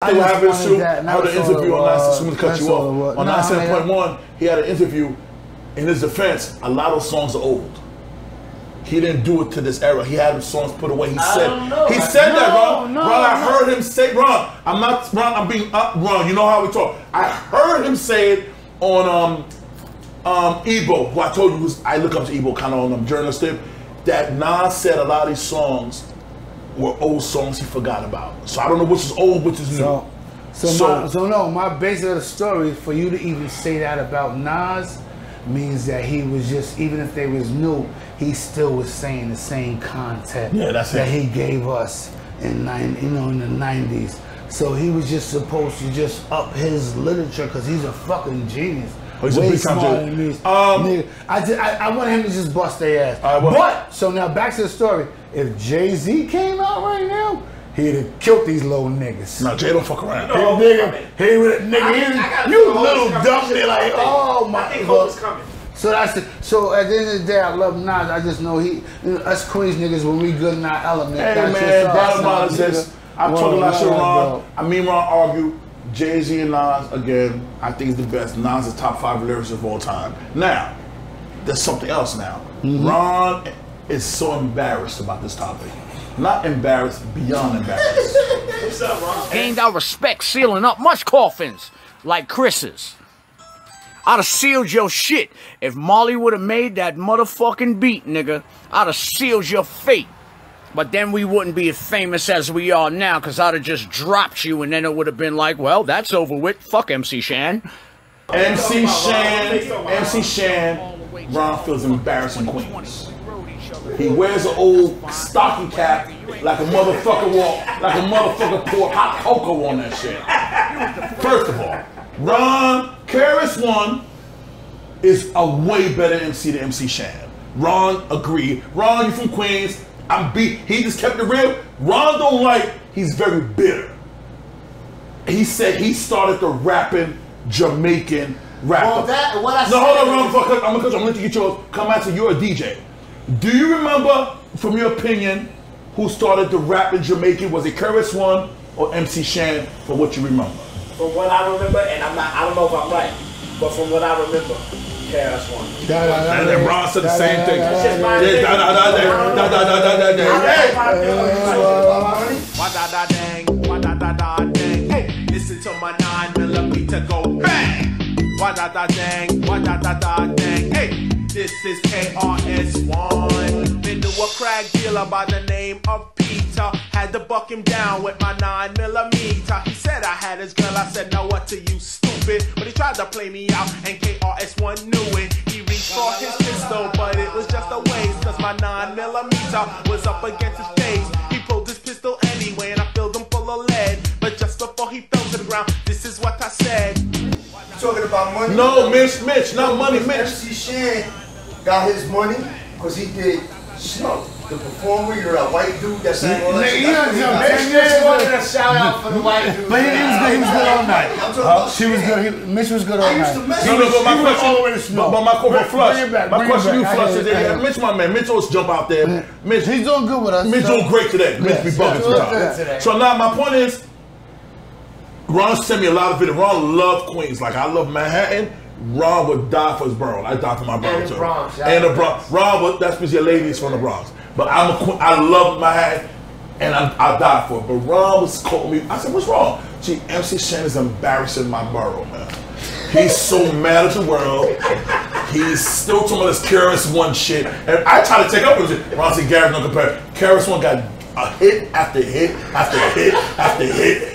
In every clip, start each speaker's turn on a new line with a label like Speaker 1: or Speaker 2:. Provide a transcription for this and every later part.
Speaker 1: I
Speaker 2: thing
Speaker 1: just
Speaker 2: happened
Speaker 1: wanted
Speaker 2: too.
Speaker 1: that, and
Speaker 2: I heard
Speaker 1: that's
Speaker 2: an
Speaker 1: all
Speaker 2: interview on
Speaker 1: was.
Speaker 2: 97 to cut you
Speaker 1: all it was.
Speaker 2: off. On
Speaker 1: Nah,
Speaker 2: 97.1, he had an interview. In his defense, a lot of songs are old. He didn't do it to this era. He had the songs put away. He
Speaker 3: I
Speaker 2: said
Speaker 3: don't know.
Speaker 2: he
Speaker 3: I-
Speaker 2: said that,
Speaker 1: No,
Speaker 2: Ron.
Speaker 1: no,
Speaker 2: Ron, I
Speaker 1: no.
Speaker 2: heard him say, Ron, I'm not Ron, I'm being up Ron, you know how we talk. I heard him say it on um um Ebo, who I told you was I look up to Ebo kind of on um journalist tip, that Nas said a lot of these songs were old songs he forgot about. So I don't know which is old, which is new.
Speaker 1: So, so,
Speaker 2: So-
Speaker 1: my, so no, my base of the story for you to even say that about Nas means that he was just even if they was new, he still was saying the same content
Speaker 2: Yeah, that's
Speaker 1: that
Speaker 2: it.
Speaker 1: he gave us in nine, you know, in the nineties. So he was just supposed to just up his literature because he's a fucking genius.
Speaker 2: Oh, he's a
Speaker 1: Way
Speaker 2: big
Speaker 1: smarter
Speaker 2: genius.
Speaker 1: than me.
Speaker 2: Um,
Speaker 1: Nigga, I, just, I, I want him to just bust their ass.
Speaker 2: All right, well-
Speaker 1: but so now back to the story. If Jay Z came out right now, he'd have killed these little niggas.
Speaker 2: No, Jay don't fuck around.
Speaker 3: No.
Speaker 1: Hey, nigga,
Speaker 3: coming.
Speaker 1: he would, nigga,
Speaker 3: I
Speaker 1: he-
Speaker 3: think- I gotta
Speaker 1: you little
Speaker 3: coming.
Speaker 1: dumb. They're like,
Speaker 3: I think-
Speaker 1: oh my.
Speaker 3: I think Hope is coming.
Speaker 1: So that's it. So at the end of the day, I love Nas. I just know he, you know, us Queens niggas, when we good in our element.
Speaker 2: Hey
Speaker 1: that's
Speaker 2: man,
Speaker 1: just us,
Speaker 2: bottom line is this. I'm
Speaker 1: Well,
Speaker 2: talking a lot shit,
Speaker 1: love,
Speaker 2: Ron. I mean, Ron argue. Jay Z and Nas again. I think is the best. Nas is top five lyricists of all time. Now, there's something else. Now,
Speaker 1: Mm-hmm.
Speaker 2: Ron is so embarrassed about this topic. Not embarrassed, beyond embarrassed.
Speaker 3: What's up, Ron?
Speaker 4: gained our respect sealing up much coffins like Chris's. I'd have sealed your shit. If Marley would have made that motherfucking beat, nigga, I'd have sealed your fate. But then we wouldn't be as famous as we are now, because I'd have just dropped you, and then it would have been like, well, that's over with. Fuck MC Shan.
Speaker 2: MC. Shan, MC Shan, Ron feels embarrassed in Queens. He wears an old stocking cap like a motherfucker walk, like a motherfucker pour hot cocoa on that shit. First of all, Ron KRS One is a way better MC than MC Shan. Ron agreed. Ron, you from Queens. I'm beat. He just kept it real. Ron don't like. He's very bitter. He said he started the rapping Jamaican rapper.
Speaker 5: Well, that what I
Speaker 2: No,
Speaker 5: said.
Speaker 2: hold on, Ron. Fuck, I'm gonna I'm gonna let you get yours. Come out to you're a DJ. Do you remember, from your opinion, who started the rap in Jamaican? Was it KRS One or MC Shan? For what you remember?
Speaker 3: From what I remember, and I'm not, I don't know if I'm right, but from what I remember, Cash one.
Speaker 1: Da, da, da,
Speaker 2: and then Ron said the same thing. Hey,
Speaker 6: listen to my nine millimeter go bang. Da da da da da. da da da da da. Hey, this is KRS1. Been to a crack dealer by the name of Peter. Had to buck him down with my nine millimeter. He said I had his girl. I said, now what do you say? Stupid? But he tried to play me out, and KRS1 knew it. He reached for his pistol, but it was just a waste. Cause my nine millimeter was up against his face. He pulled his pistol anyway, and I filled him full of lead. But just before he fell to the ground, this is what I said.
Speaker 5: Talking about money.
Speaker 2: No, Mitch, Mitch, not money, Mitch.
Speaker 5: MC Shan got his money because he did Snow, the performer. You're a white dude that sang all that
Speaker 1: Nigga,
Speaker 5: shit.
Speaker 1: you
Speaker 5: That's
Speaker 1: know, Mitch just wanted
Speaker 5: a shout out for the white dude.
Speaker 1: But he, he was good. He was good all night.
Speaker 5: I'm talking about
Speaker 1: She was good. He, Mitch was good all
Speaker 5: I used to
Speaker 1: night.
Speaker 5: mess
Speaker 2: No,
Speaker 5: with
Speaker 2: no, but my question,
Speaker 1: all the way
Speaker 2: but, but my question,
Speaker 1: Bring-
Speaker 2: Flush.
Speaker 1: back,
Speaker 2: my
Speaker 1: bring it
Speaker 2: question, you Flush, is
Speaker 1: it,
Speaker 2: yeah. Mitch, my man, Mitch always jump out there. Mitch,
Speaker 1: He's doing good with us.
Speaker 2: Mitch doing great today. Mitch be
Speaker 1: Yes,
Speaker 2: bugging
Speaker 1: yes,
Speaker 2: sometimes.
Speaker 1: yes.
Speaker 2: So now my point is, Ron sent me a lot of videos. Ron love Queens, like I love Manhattan. Ron would die for his borough. I die for my borough too.
Speaker 5: And the. Bronx.
Speaker 2: And the Bronx. Ron would. That's because your ladies from the Bronx. But I'm a, I love Manhattan, and I, I die for it. But Ron was calling me. I said, "What's wrong?" Gee, MC Shan is embarrassing my borough, man. He's so mad at the world. He's still talking about this KRS One shit. And I try to take up with it. Ron said, Garrett's no compare. KRS One got a hit after hit after hit after hit.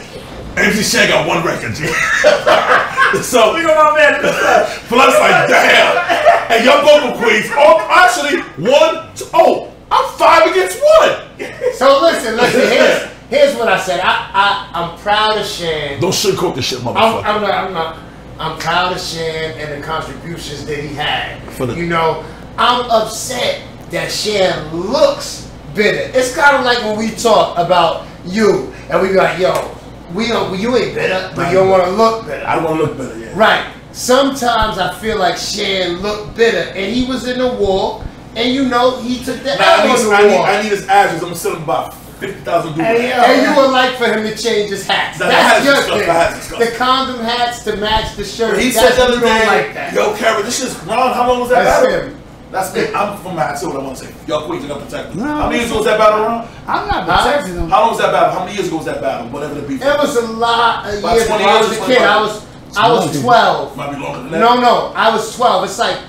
Speaker 2: MC Shan got one record, G. so,
Speaker 3: Look at my man in the flesh.
Speaker 2: Plus, like, damn. And y'all for Queens. Oh, actually, one, two, oh, I'm five against one.
Speaker 5: So listen, listen. Here's here's what I said. I I I'm proud of Shan.
Speaker 2: Don't sugarcoat this shit,
Speaker 5: I'm,
Speaker 2: motherfucker.
Speaker 5: I'm not. I'm not. I'm proud of Shan and the contributions that he had.
Speaker 2: For the-
Speaker 5: you know, I'm upset that Shan looks bitter. It's kind of like when we talk about you and we be like, yo, we don't, you ain't bitter, but you don't want to look bitter.
Speaker 2: I don't want to look better, yeah.
Speaker 5: Right. Sometimes I feel like Shan looked bitter, and he was in the war, and you know he took the
Speaker 2: Now, I,
Speaker 5: L
Speaker 2: need, I, need. I need his ashes. I'm going to sell him about 50,000 do
Speaker 1: Hey, yo.
Speaker 5: And you would like for him to change his hats.
Speaker 2: The
Speaker 5: That's your thing.
Speaker 2: the stuff.
Speaker 5: The condom hats to match the shirt.
Speaker 2: He
Speaker 5: That's
Speaker 2: said the other day,
Speaker 5: like that.
Speaker 2: yo, Kara, this is Ron. How long was that
Speaker 5: That's
Speaker 2: battle?
Speaker 5: him.
Speaker 2: That's me. I'm from Matt. Say what I want to say. Yo, Queens, you gotta protect me.
Speaker 1: No.
Speaker 2: How many years ago was that battle, Ron?
Speaker 1: I'm not protecting him.
Speaker 2: How long was that battle? How many years ago was that battle? Whatever the beef.
Speaker 5: It was a lot of
Speaker 2: About
Speaker 5: years ago. I was a kid. I was I was 12.
Speaker 2: Might be longer than that.
Speaker 5: No, no, I was 12. It's like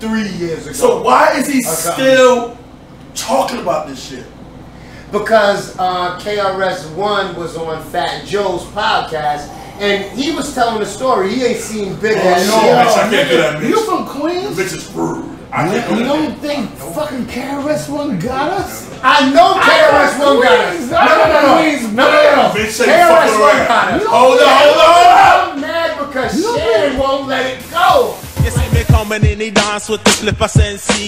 Speaker 5: 33 years ago.
Speaker 2: So why is he still talking about this shit?
Speaker 5: because uh, KRS One was on Fat Joe's podcast, and he was telling the story. He ain't seen Big
Speaker 2: Oh,
Speaker 5: at
Speaker 2: no.
Speaker 5: all.
Speaker 2: Bitch, I can't do that, bitch.
Speaker 1: You from Queens?
Speaker 2: Bitch is rude. I
Speaker 1: You,
Speaker 2: can't do
Speaker 1: you
Speaker 2: that.
Speaker 1: don't think fucking KRS One got us?
Speaker 5: I know KRS One got us.
Speaker 1: Queens.
Speaker 5: No, no, no, no,
Speaker 1: Queens,
Speaker 5: no, no, no, no.
Speaker 2: Bitch, say you
Speaker 5: KRS
Speaker 2: fucking
Speaker 5: One
Speaker 2: around.
Speaker 5: got it.
Speaker 2: Hold on, hold on, hold on.
Speaker 6: Coming in the dance with the slipper sense.